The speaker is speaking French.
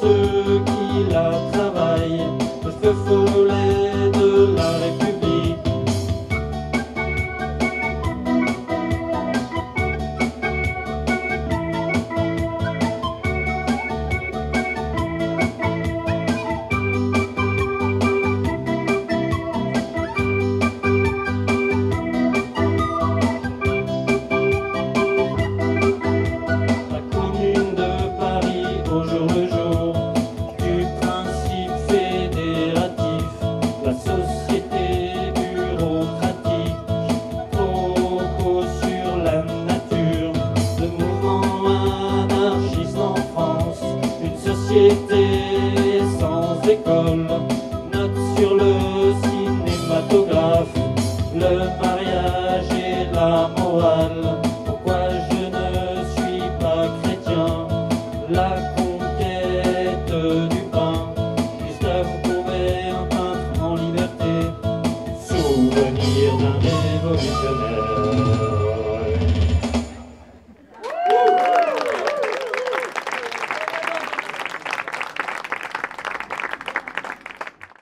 ceux qui la travaillent, le feu melodic société sans école, note sur le cinématographe, le mariage et la morale. Pourquoi je ne suis pas chrétien? La conquête du pain Gustave Courbet, un peintre en liberté. Souvenir d'un révolutionnaire